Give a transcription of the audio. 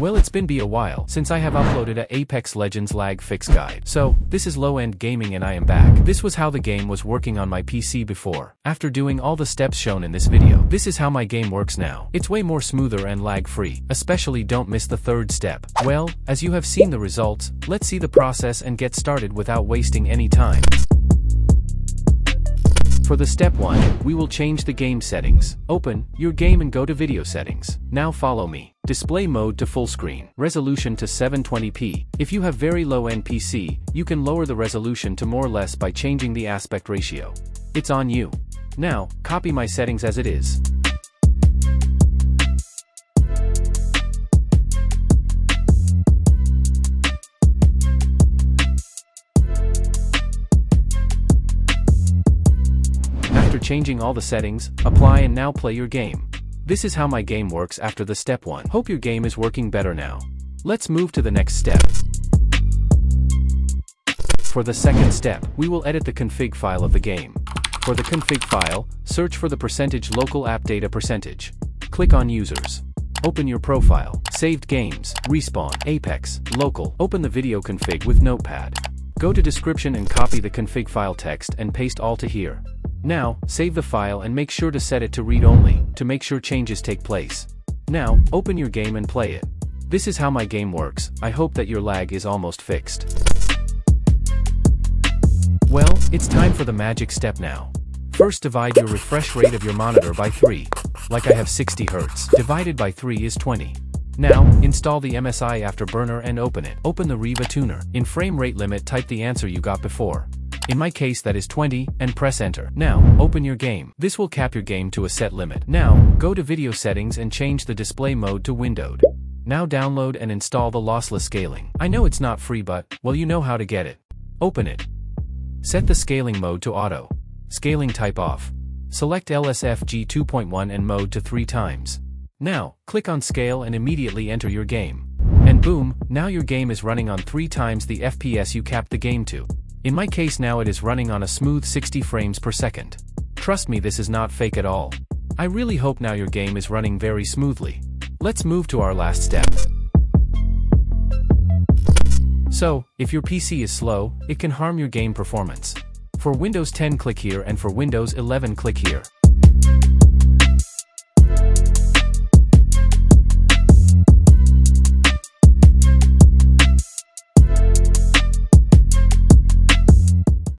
Well it's been be a while since I have uploaded a Apex Legends lag fix guide. So, this is low-end gaming and I am back. This was how the game was working on my PC before. After doing all the steps shown in this video, this is how my game works now. It's way more smoother and lag-free. Especially don't miss the third step. Well, as you have seen the results, let's see the process and get started without wasting any time. For the step 1, we will change the game settings. Open your game and go to video settings. Now follow me. Display mode to full screen. Resolution to 720p. If you have very low end PC, you can lower the resolution to more or less by changing the aspect ratio. It's on you. Now, copy my settings as it is. Changing all the settings, apply and now play your game. This is how my game works after the step 1. Hope your game is working better now. Let's move to the next step. For the second step, we will edit the config file of the game. For the config file, search for the percentage local app data percentage. Click on users. Open your profile, saved games, respawn, apex, local, open the video config with notepad. Go to description and copy the config file text and paste all to here. Now, save the file and make sure to set it to read-only, to make sure changes take place. Now, open your game and play it. This is how my game works, I hope that your lag is almost fixed. Well, it's time for the magic step now. First divide your refresh rate of your monitor by 3. Like I have 60 Hz, divided by 3 is 20. Now, install the MSI Afterburner and open it. Open the Riva tuner. In frame rate limit type the answer you got before. In my case that is 20, and press enter. Now, open your game. This will cap your game to a set limit. Now, go to video settings and change the display mode to windowed. Now download and install the lossless scaling. I know it's not free but, well you know how to get it. Open it. Set the scaling mode to auto. Scaling type off. Select LSFG 2.1 and mode to 3 times. Now, click on scale and immediately enter your game. And boom, now your game is running on 3 times the FPS you capped the game to. In my case now it is running on a smooth 60 frames per second. Trust me this is not fake at all. I really hope now your game is running very smoothly. Let's move to our last step. So, if your PC is slow, it can harm your game performance. For Windows 10 click here and for Windows 11 click here.